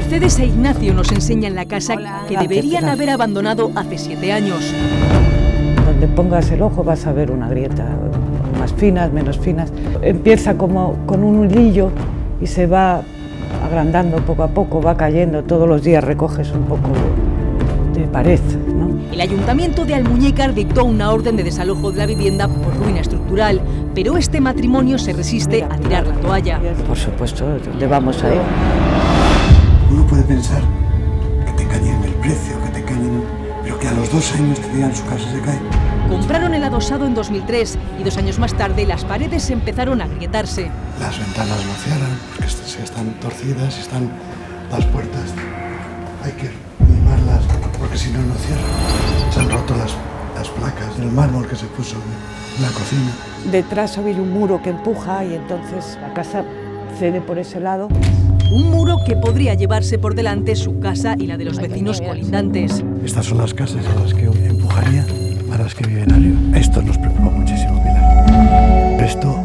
Mercedes e Ignacio nos enseñan la casa que deberían haber abandonado hace siete años. Donde pongas el ojo vas a ver una grieta, más finas, menos finas. Empieza como con un hilillo y se va agrandando poco a poco, va cayendo, todos los días recoges un poco de pared. ¿no? El ayuntamiento de Almuñécar dictó una orden de desalojo de la vivienda por ruina estructural, pero este matrimonio se resiste a tirar la toalla. Por supuesto, ¿dónde vamos a ir? Uno puede pensar que te engañen el precio, que te engañen, pero que a los dos años te digan su casa se cae. Compraron el adosado en 2003 y dos años más tarde las paredes empezaron a agrietarse. Las ventanas no cierran porque se están torcidas y están las puertas. Hay que limarlas porque si no, no cierran. Se han roto las, las placas del mármol que se puso en la cocina. Detrás había un muro que empuja y entonces la casa cede por ese lado. Un muro que podría llevarse por delante su casa y la de los vecinos colindantes. Estas son las casas a las que yo empujaría para las que viven arriba. Esto nos preocupa muchísimo, Pilar. Esto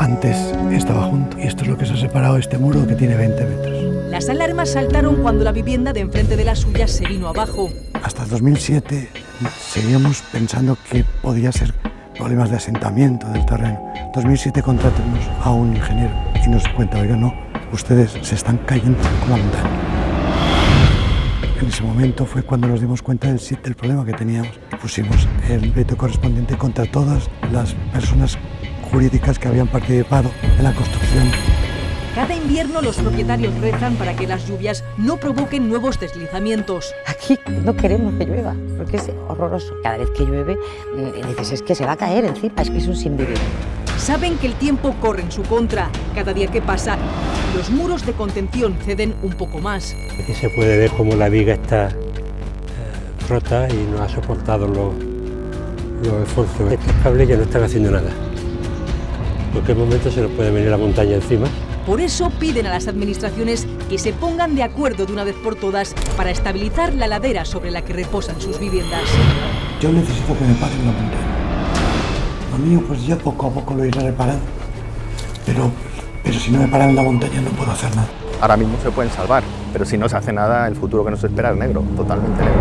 antes estaba junto y esto es lo que se ha separado este muro que tiene 20 metros. Las alarmas saltaron cuando la vivienda de enfrente de la suya se vino abajo. Hasta el 2007 seguíamos pensando que podía ser problemas de asentamiento del terreno. En 2007 contratamos a un ingeniero y nos cuenta, oiga, no, ustedes se están cayendo con la montaña. En ese momento fue cuando nos dimos cuenta del, del problema que teníamos y pusimos el veto correspondiente contra todas las personas jurídicas que habían participado en la construcción Cada invierno los propietarios rezan para que las lluvias no provoquen nuevos deslizamientos. Aquí no queremos que llueva, porque es horroroso. Cada vez que llueve, mm, dices, es que se va a caer encima, es que es un sinvivir. Saben que el tiempo corre en su contra. Cada día que pasa, los muros de contención ceden un poco más. Aquí se puede ver cómo la viga está eh, rota y no ha soportado los, los esfuerzos. Estos cables ya no están haciendo nada. En cualquier momento se nos puede venir la montaña encima. Por eso piden a las administraciones que se pongan de acuerdo de una vez por todas para estabilizar la ladera sobre la que reposan sus viviendas. Yo necesito que me paguen la montaña. Mío, pues ya poco a poco lo iré reparando. Pero, pero si no me paran la montaña no puedo hacer nada. Ahora mismo se pueden salvar, pero si no se hace nada, el futuro que nos espera es negro, totalmente negro.